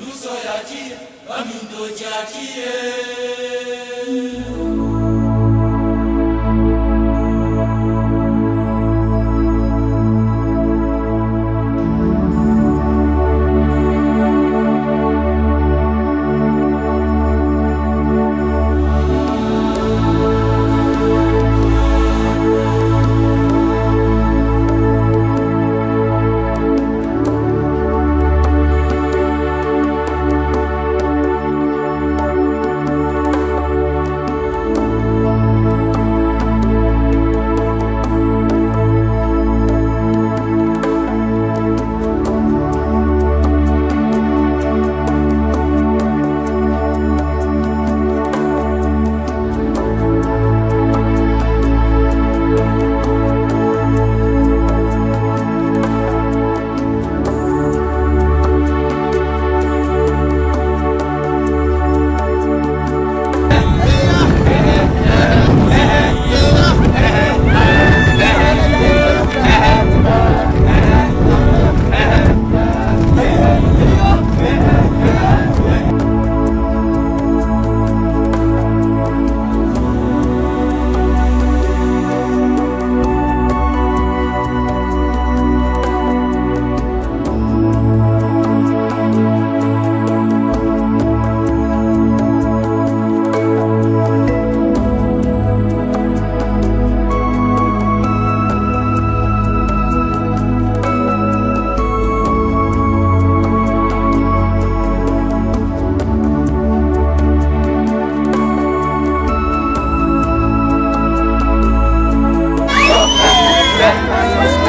luso yati bamindo jati ye.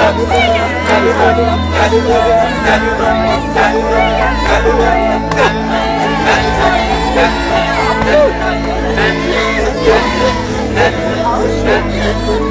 好帅！